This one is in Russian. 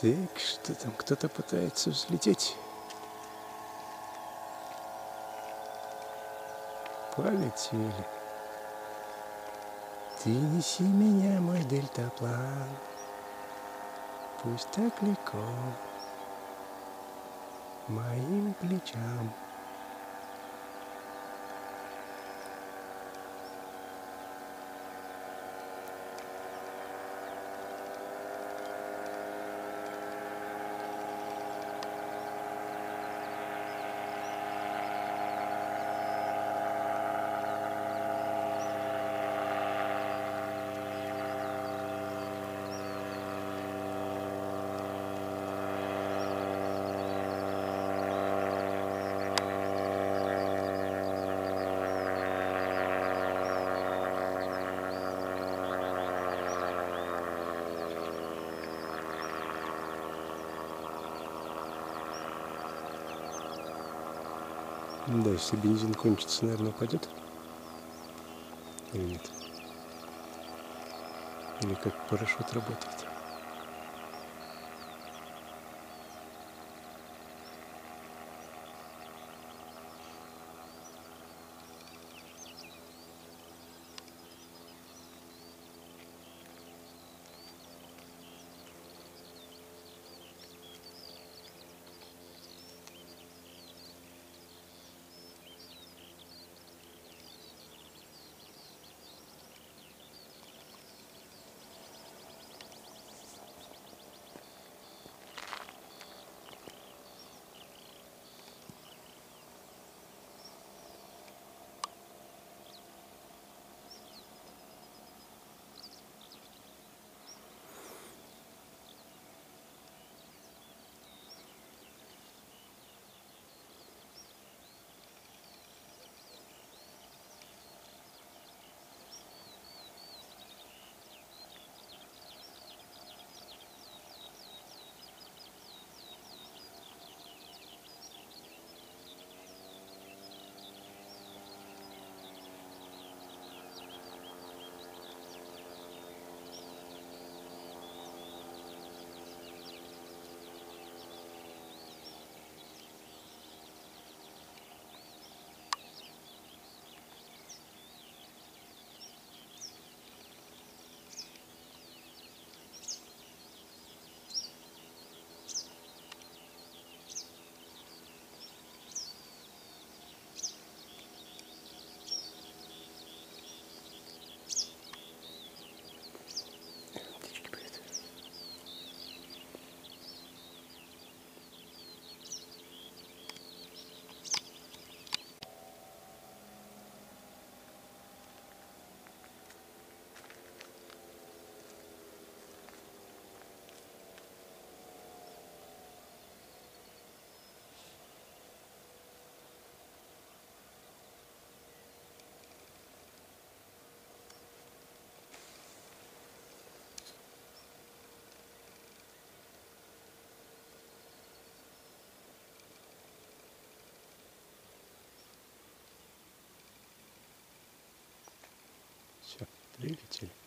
Так, что там, кто-то пытается взлететь. Полетели. Ты неси меня, мой дельтаплан, Пусть так легко моим плечам. Да, если бензин кончится, наверное, упадет. Или нет? Или как парашют работает? Все, прилетели.